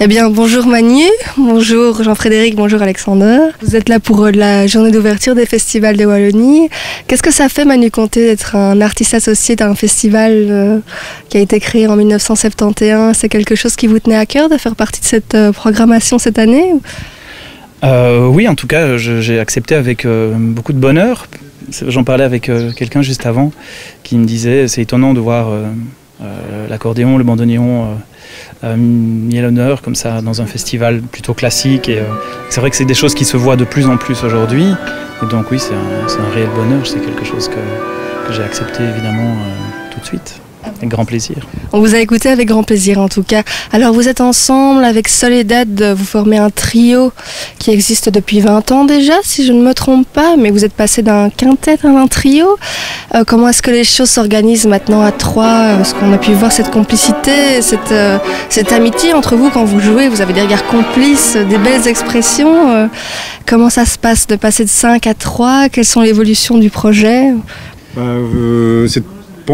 Eh bien, bonjour Manu, bonjour Jean-Frédéric, bonjour Alexander. Vous êtes là pour euh, la journée d'ouverture des festivals de Wallonie. Qu'est-ce que ça fait Manu Comté d'être un artiste associé d'un festival euh, qui a été créé en 1971 C'est quelque chose qui vous tenait à cœur de faire partie de cette euh, programmation cette année Oui, en tout cas, j'ai accepté avec beaucoup de bonheur. J'en parlais avec quelqu'un juste avant qui me disait c'est étonnant de voir l'accordéon, le bandoneon euh, mis à l'honneur comme ça dans un festival plutôt classique. Et euh, c'est vrai que c'est des choses qui se voient de plus en plus aujourd'hui. Et donc oui, c'est un, réel bonheur. C'est quelque chose que, j'ai accepté évidemment euh, tout de suite. Avec grand plaisir. On vous a écouté avec grand plaisir en tout cas. Alors vous êtes ensemble avec Soledad, vous formez un trio qui existe depuis 20 ans déjà, si je ne me trompe pas, mais vous êtes passé d'un quintet à un trio. Euh, comment est-ce que les choses s'organisent maintenant à trois? Est-ce qu'on a pu voir cette complicité, cette, euh, cette amitié entre vous quand vous jouez? Vous avez des regards complices, des belles expressions. Euh, comment ça se passe de passer de 5 à 3 Quelles sont les évolutions du projet? Bah,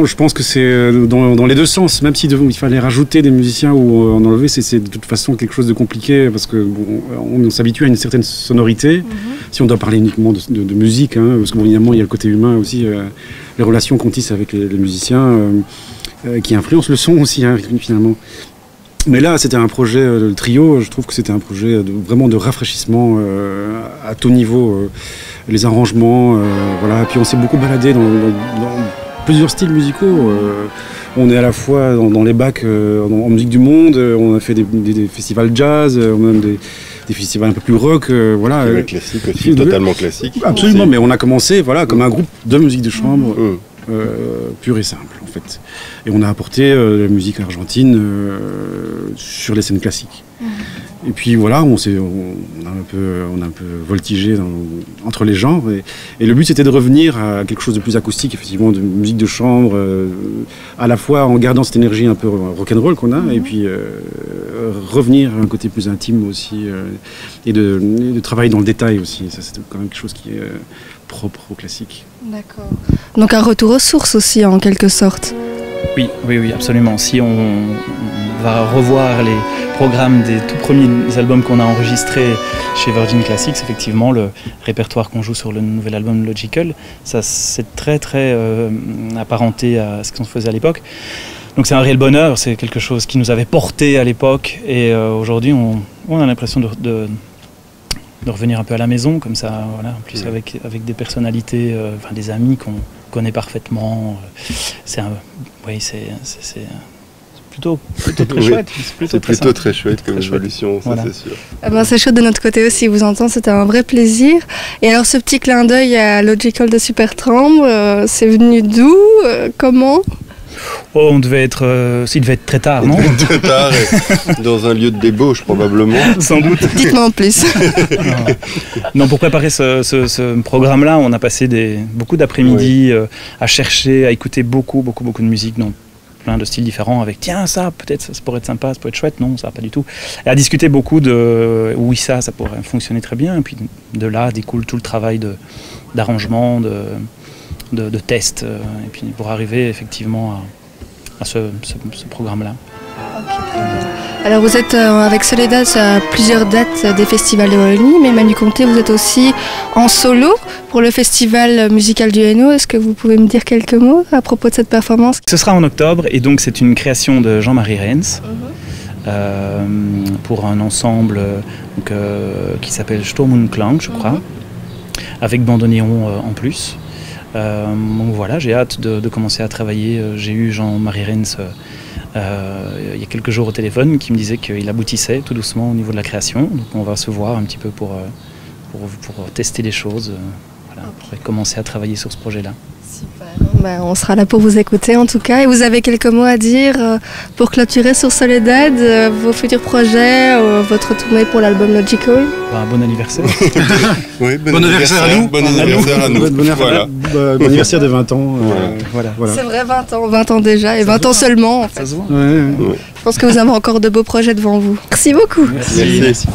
je pense que c'est euh, dans, les deux sens. Même s'il il fallait rajouter des musiciens ou en enlever, c'est de toute façon quelque chose de compliqué parce que on, s'habitue à une certaine sonorité. Mhm. Si on doit parler uniquement de, musique, hein, parce qu'évidemment il y a le côté humain aussi, euh, les relations qu'on tisse avec les, musiciens euh, qui influencent le son aussi hein, finalement. Mais là, c'était un projet, le trio, je trouve que c'était un projet vraiment de rafraîchissement à tout niveau. les arrangements, voilà. Puis on s'est beaucoup baladé dans plusieurs styles musicaux. Euh, on est à la fois dans, les bacs euh, en, musique du monde, euh, on a fait des, festivals jazz, on a même des, festivals un peu plus rock, voilà. classique aussi, totalement classique. Absolument, mais on a commencé voilà, comme un groupe de musique de chambre. Mmh. pur et simple en fait. Et on a apporté la musique argentine sur les scènes classiques. Mmh. Et puis voilà, on, on, a, un peu, on a un peu voltigé entre les genres. Et, le but, c'était de revenir à quelque chose de plus acoustique, effectivement, de musique de chambre, euh, à la fois en gardant cette énergie un peu rock'n'roll qu'on a, et mhm. puis euh, revenir à un côté plus intime aussi, euh, et, de, de, travailler dans le détail aussi. Ça, c'est quand même quelque chose qui est propre au classique. D'accord. Donc un retour aux sources aussi, en quelque sorte. Oui, oui, oui, absolument. Si on, va revoir les programmes des tout premiers albums qu'on a enregistrés chez Virgin Classics, effectivement, le répertoire qu'on joue sur le nouvel album Logical, ça c'est très très euh, apparenté à ce qu'on faisait à l'époque. Donc c'est un réel bonheur, c'est quelque chose qui nous avait porté à l'époque et euh, aujourd'hui on, a l'impression de, de, revenir un peu à la maison comme ça, voilà, en plus avec, avec des personnalités, euh, enfin, des amis qu'on connaît parfaitement. C'est oui, c'est plutôt, plutôt très chouette. C'est plutôt, très, chouette comme évolution, ça c'est sûr. Ah ben, c'est chouette de notre côté aussi, vous entendez, c'était un vrai plaisir. Et alors ce petit clin d'œil à Logical de Supertramp, euh, c'est venu d'où euh, Comment? Oh, on devait être, euh, il devait être très tard, non? Très tard, dans un lieu de débauche probablement. Sans doute. Dites-moi en plus. non. pour préparer ce, programme-là, on a passé des, beaucoup d'après-midi à chercher, à écouter beaucoup, beaucoup, beaucoup de musique. Non, plein de styles différents avec tiens ça peut-être ça, pourrait être sympa ça pourrait être chouette. Non ça pas du tout. Et à discuter beaucoup de oui ça ça pourrait fonctionner très bien. Et puis de là découle tout le travail de d'arrangement de, de, test euh, et puis pour arriver effectivement à, ce, programme là alors vous êtes euh, avec Soledad à plusieurs dates des festivals de Wallonie, mais Manu Comté, vous êtes aussi en solo pour le festival musical du Hainaut. Est-ce que vous pouvez me dire quelques mots à propos de cette performance? Ce sera en octobre et donc c'est une création de Jean-Marie Renz. Mhm. Euh, pour un ensemble euh, qui s'appelle Sturm und Klang, je crois, mhm. avec bandoneon en plus. donc voilà, j'ai hâte de, de, commencer à travailler. J'ai eu Jean-Marie Renz euh, il y a quelques jours au téléphone qui me disait qu'il aboutissait tout doucement au niveau de la création. Donc on va se voir un petit peu pour, euh, pour, tester les choses, euh, pour commencer à travailler sur ce projet-là. Ben, on sera là pour vous écouter en tout cas. Et vous avez quelques mots à dire euh, pour clôturer sur Soledad, euh, vos futurs projets, euh, votre tournée pour l'album Logical? Ben, Bon anniversaire. oui, bon, anniversaire, à nous. Bon anniversaire à nous. Bon, anniversaire de 20 ans. voilà. C'est vrai, 20 ans, 20 ans déjà, et 20 ans seulement en fait. Ça se voit. Je pense que vous avez encore de beaux projets devant vous. Merci beaucoup. Merci.